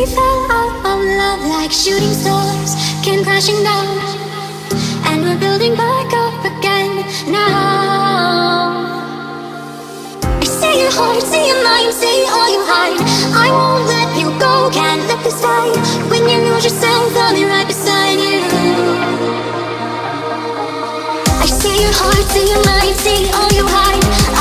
We fell out of love like shooting stars came crashing down, and we're building back up again now. I see your heart, see your mind, see all you hide. I won't let you go, can't let this die. When you lose yourself, I'll be right beside you. I see your heart, see your mind, see all you hide.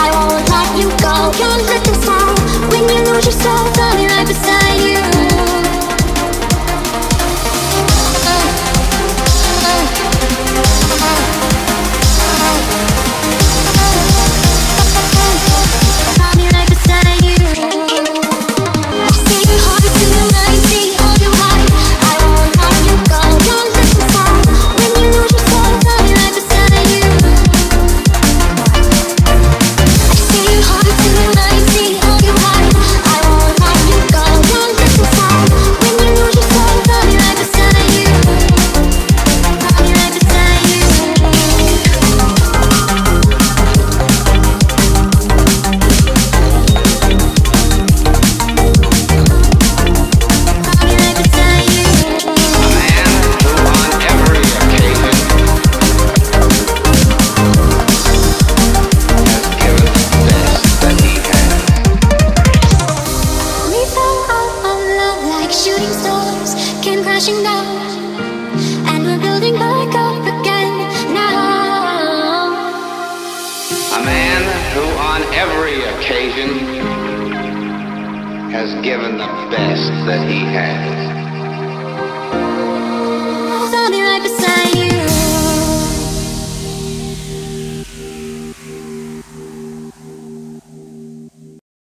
Stars came crashing down, and we're building back up again now. A man who on every occasion has given the best that he has.